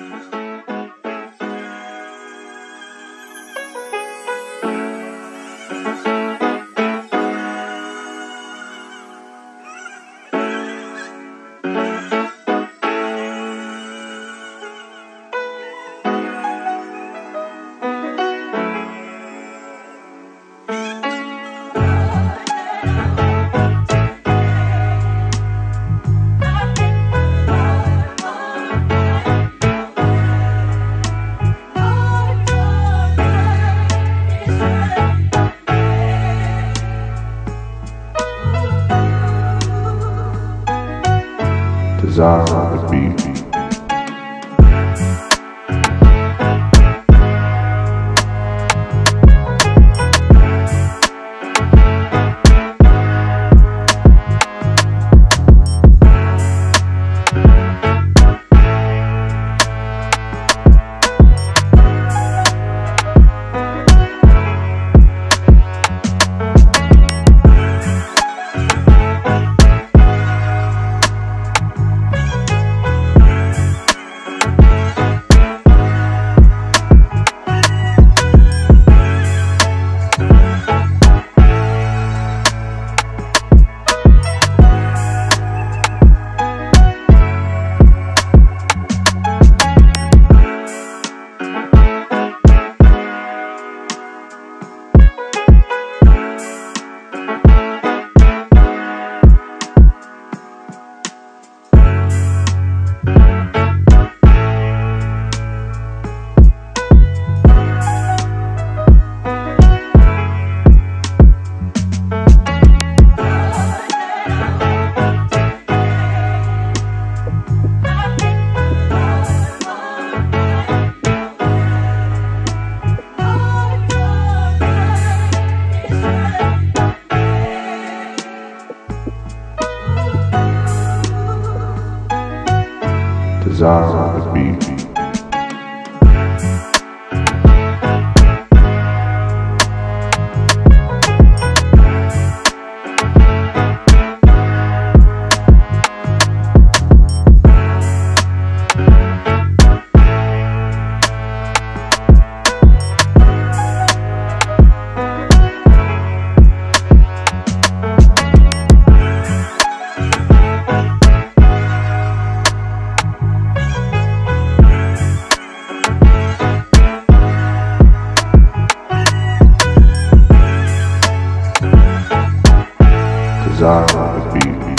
Desire on the Desire the beat. I'll be.